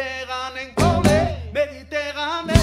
տեղ անենք գոլե, մեր տեղ անենք